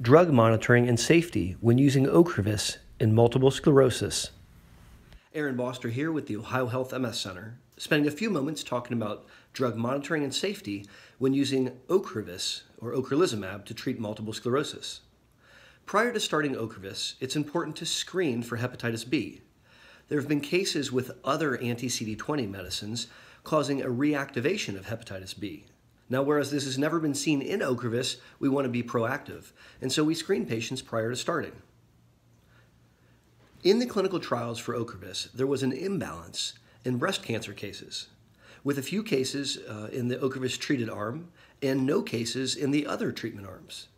drug monitoring and safety when using Ocrevus in multiple sclerosis. Aaron Boster here with the Ohio Health MS Center, spending a few moments talking about drug monitoring and safety when using Ocrevus or ocrelizumab to treat multiple sclerosis. Prior to starting Ocrevus, it's important to screen for hepatitis B. There have been cases with other anti-CD20 medicines causing a reactivation of hepatitis B. Now, whereas this has never been seen in Ocrevus, we want to be proactive, and so we screen patients prior to starting. In the clinical trials for Ocrevus, there was an imbalance in breast cancer cases, with a few cases uh, in the Ocrevus treated arm and no cases in the other treatment arms.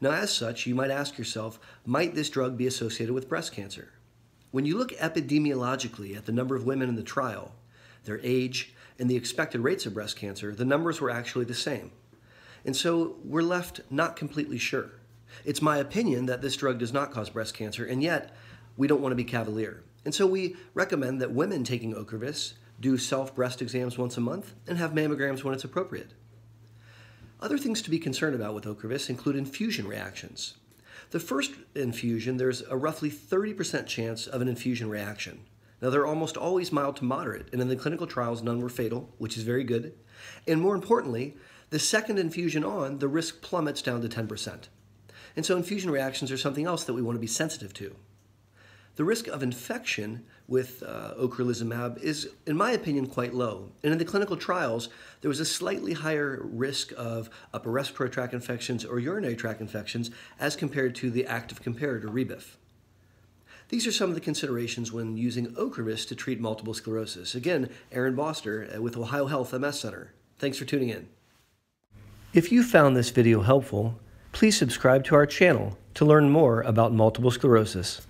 Now, as such, you might ask yourself, might this drug be associated with breast cancer? When you look epidemiologically at the number of women in the trial, their age, and the expected rates of breast cancer, the numbers were actually the same. And so we're left not completely sure. It's my opinion that this drug does not cause breast cancer, and yet we don't want to be cavalier. And so we recommend that women taking Ocrevus do self breast exams once a month and have mammograms when it's appropriate. Other things to be concerned about with Ocrevus include infusion reactions. The first infusion, there's a roughly 30% chance of an infusion reaction. Now, they're almost always mild to moderate, and in the clinical trials, none were fatal, which is very good. And more importantly, the second infusion on, the risk plummets down to 10%. And so infusion reactions are something else that we want to be sensitive to. The risk of infection with uh, ocrelizumab is, in my opinion, quite low. And in the clinical trials, there was a slightly higher risk of upper respiratory tract infections or urinary tract infections as compared to the active comparator, Rebif. These are some of the considerations when using Ocrevus to treat multiple sclerosis. Again, Aaron Boster uh, with Ohio Health MS Center. Thanks for tuning in. If you found this video helpful, please subscribe to our channel to learn more about multiple sclerosis.